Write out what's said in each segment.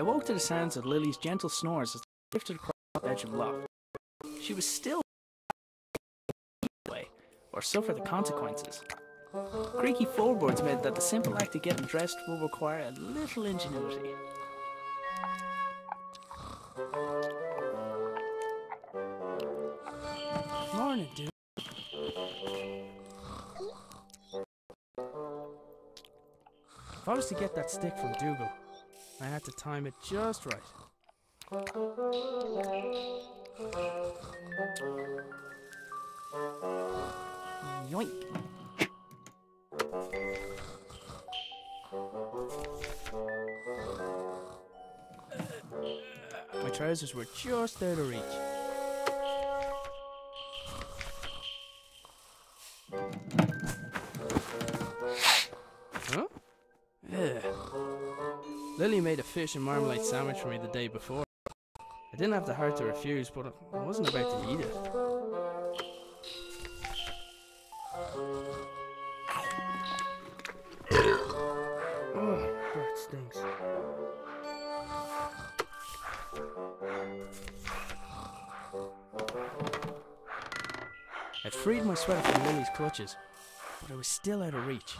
I awoke to the sounds of Lily's gentle snores as I drifted across the edge of loft. She was still way, or suffer the consequences. Creaky floorboards meant that the simple act of getting dressed will require a little ingenuity. Morning, dude. If I was to get that stick from Dougal, I had to time it just right. Yoink. My trousers were just out of reach. Lily made a fish and marmalade sandwich for me the day before. I didn't have the heart to refuse, but I wasn't about to eat it. Oh, that stinks. I'd freed my sweater from Lily's clutches, but I was still out of reach.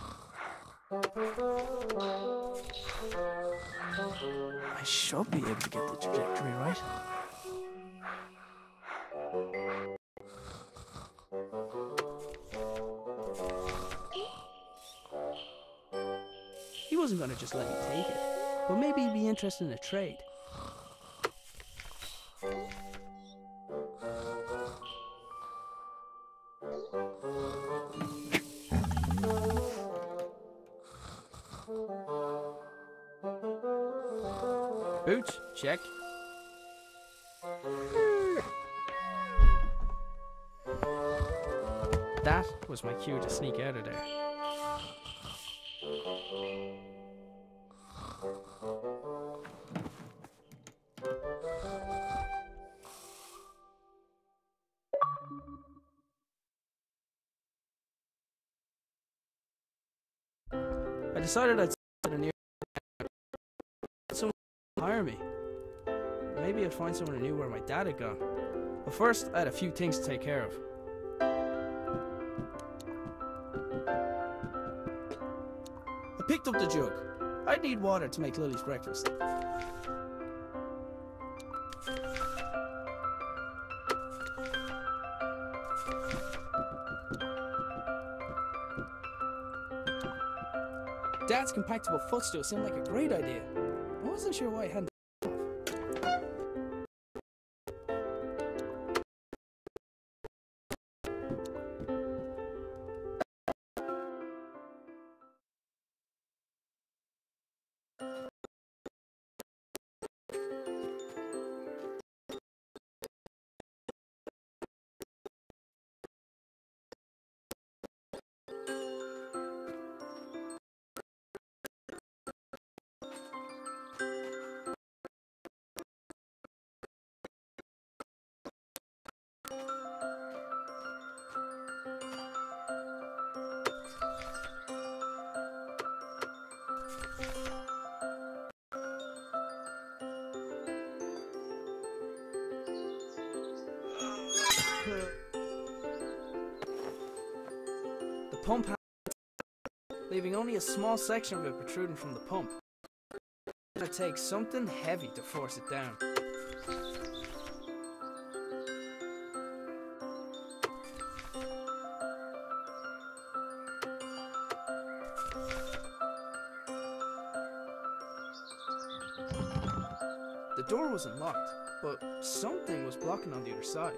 I should be able to get the trajectory right. He wasn't going to just let me take it, but maybe he'd be interested in a trade. Was my cue to sneak out of there. I decided I'd sit near someone to hire me. Maybe I'd find someone who knew where my dad had gone. But first, I had a few things to take care of. Picked up the jug. I'd need water to make Lily's breakfast. Dad's compactable footstool seemed like a great idea. I wasn't sure why I hadn't pump leaving only a small section of it protruding from the pump. It's gonna take something heavy to force it down. The door wasn't locked, but something was blocking on the other side.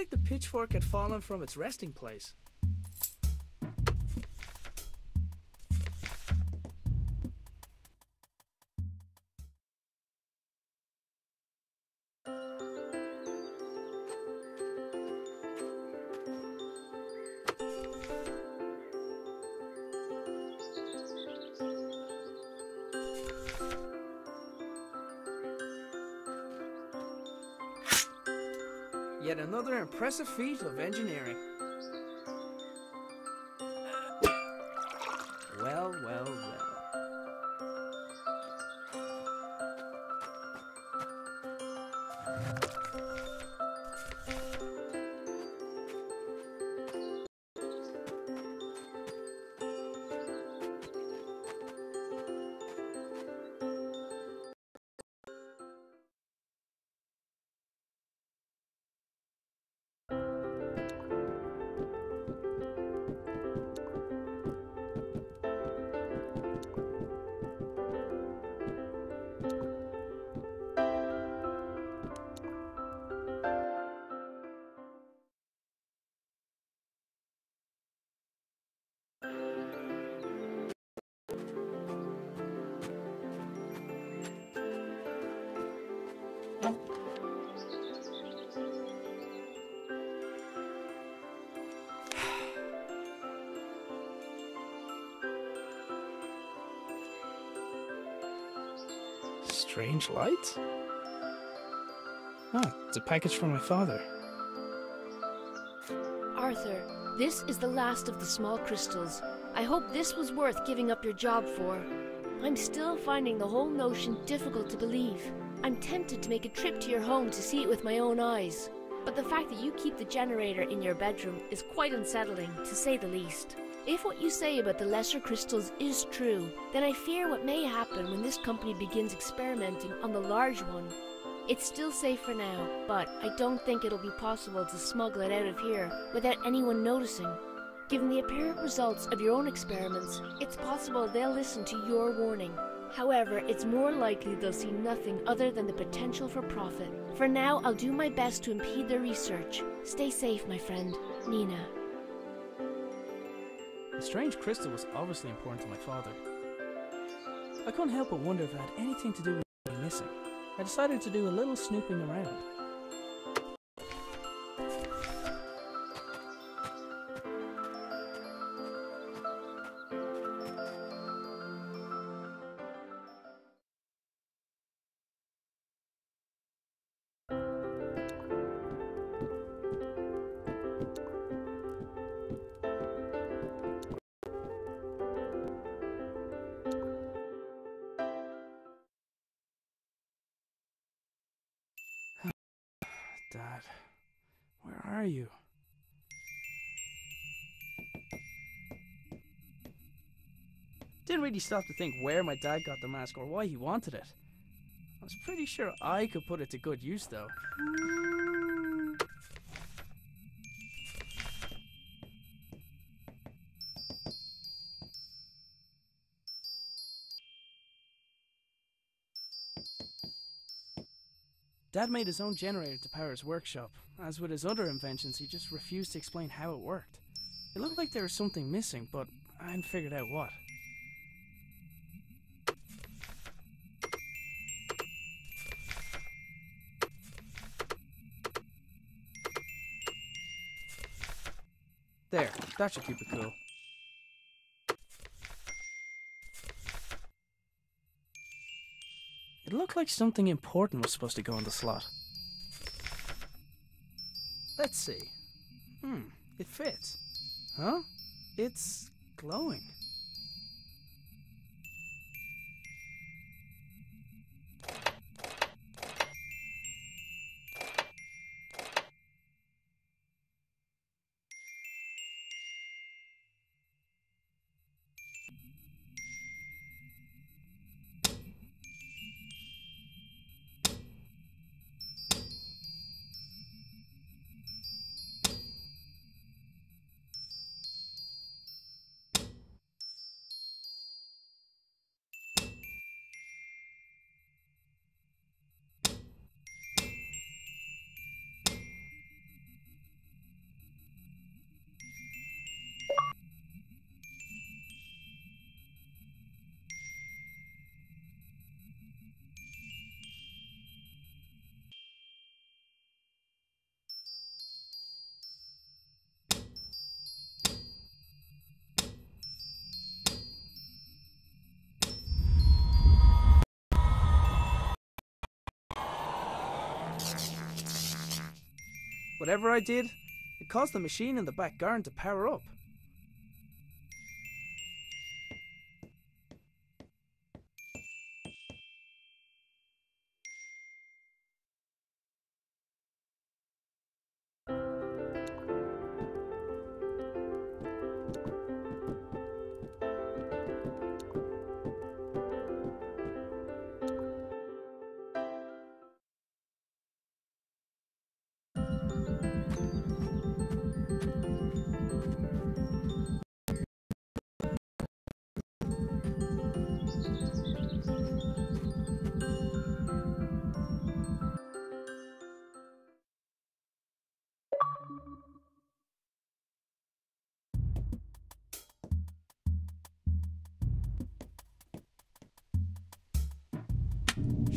Like the pitchfork had fallen from its resting place. Yet another impressive feat of engineering. Strange light? Oh, it's a package from my father. Arthur, this is the last of the small crystals. I hope this was worth giving up your job for. I'm still finding the whole notion difficult to believe. I'm tempted to make a trip to your home to see it with my own eyes. But the fact that you keep the generator in your bedroom is quite unsettling, to say the least. If what you say about the lesser crystals is true, then I fear what may happen when this company begins experimenting on the large one. It's still safe for now, but I don't think it'll be possible to smuggle it out of here without anyone noticing. Given the apparent results of your own experiments, it's possible they'll listen to your warning. However, it's more likely they'll see nothing other than the potential for profit. For now, I'll do my best to impede their research. Stay safe, my friend. Nina. The strange crystal was obviously important to my father. I couldn't help but wonder if it had anything to do with it missing. I decided to do a little snooping around. Are you? Didn't really stop to think where my dad got the mask or why he wanted it. I was pretty sure I could put it to good use though. Dad made his own generator to power his workshop. As with his other inventions, he just refused to explain how it worked. It looked like there was something missing, but I hadn't figured out what. There, that should keep it cool. It looked like something important was supposed to go in the slot. Let's see. Hmm, it fits. Huh? It's glowing. Whatever I did, it caused the machine in the back garden to power up.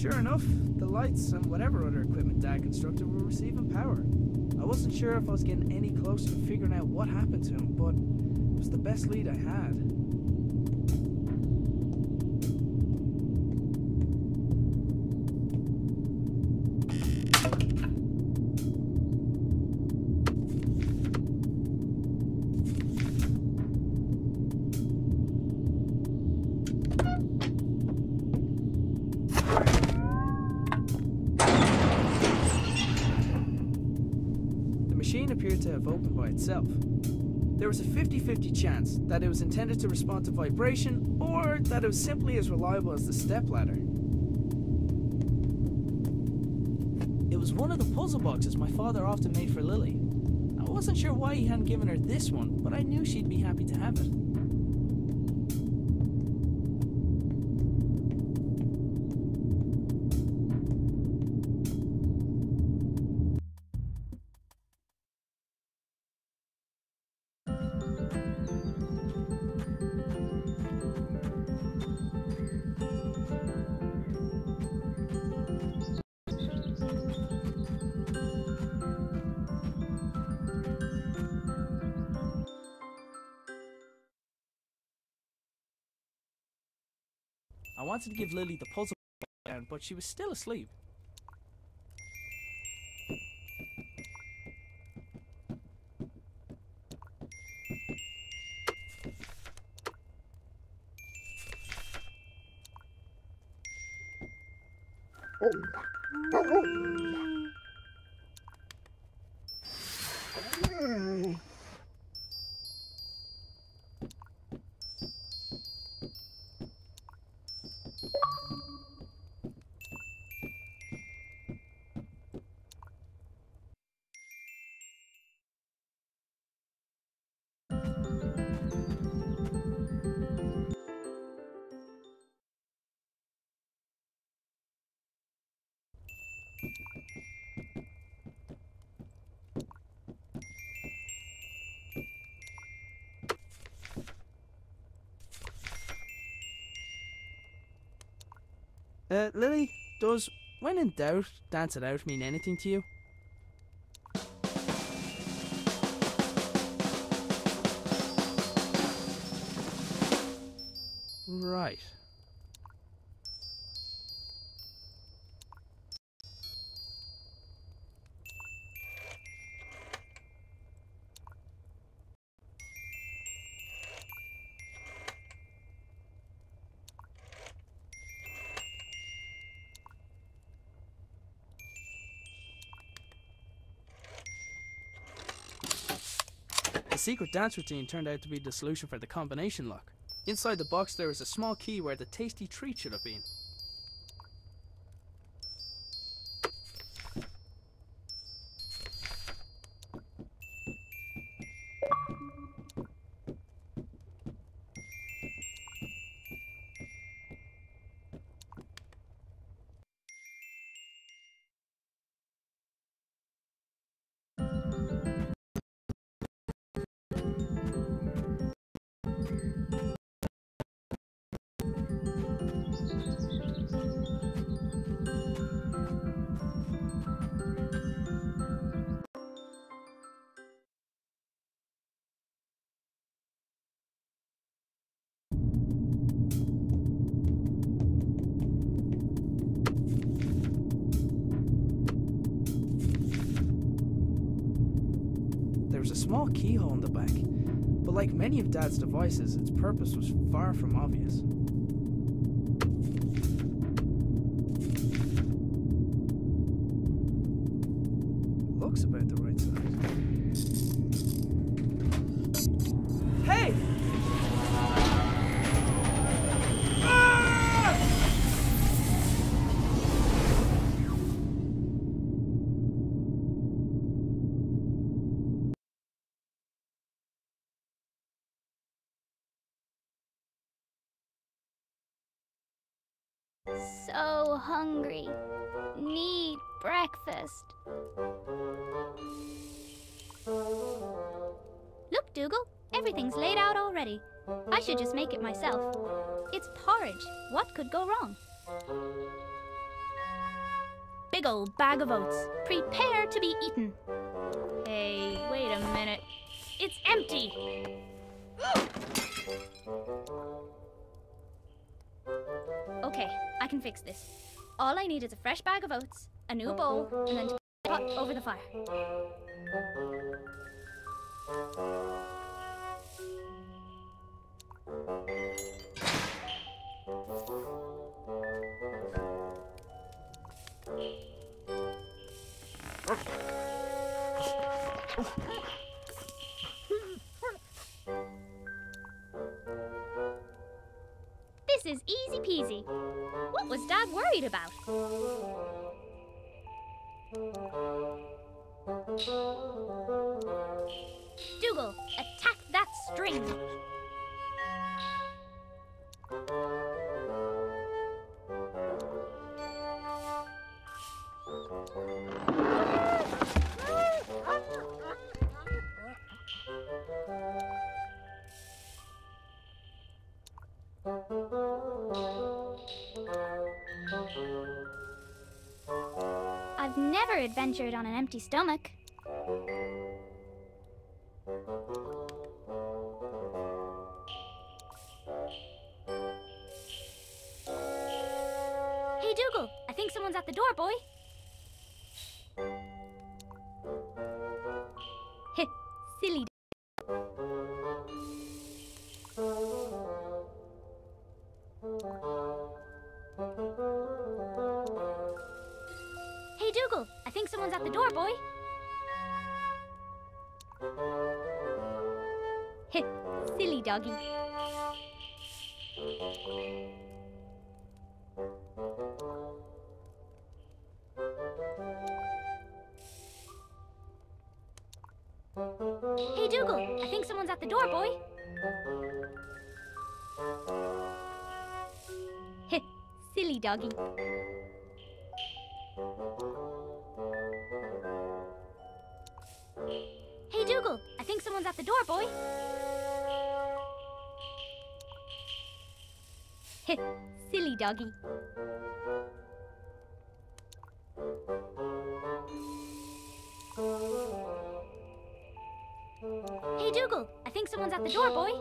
Sure enough, the lights and whatever other equipment Dad constructed were receiving power. I wasn't sure if I was getting any closer to figuring out what happened to him, but it was the best lead I had. Itself. There was a 50 50 chance that it was intended to respond to vibration or that it was simply as reliable as the stepladder. It was one of the puzzle boxes my father often made for Lily. I wasn't sure why he hadn't given her this one, but I knew she'd be happy to have it. Wanted to give Lily the puzzle down, but she was still asleep. Oh. Uh, Lily, does when in doubt, dance it out mean anything to you? Secret dance routine turned out to be the solution for the combination lock. Inside the box there is a small key where the tasty treat should have been. Small keyhole in the back, but like many of Dad's devices, its purpose was far from obvious. Hungry. Need breakfast. Look, Dougal, everything's laid out already. I should just make it myself. It's porridge. What could go wrong? Big old bag of oats. Prepare to be eaten. Hey, wait a minute. It's empty. Okay, I can fix this. All I need is a fresh bag of oats, a new bowl, and then to pot over the fire. This is easy peasy. What was Dad worried about? Never adventured on an empty stomach. Hey, Dougal, I think someone's at the door, boy. Heh, silly. Hey, Dougal, think someone's at the door, boy. Silly doggy. Hey, Dougal, I think someone's at the door, boy. Silly doggy. The door, boy. Silly doggy. Hey, Dougal, I think someone's at the door, boy.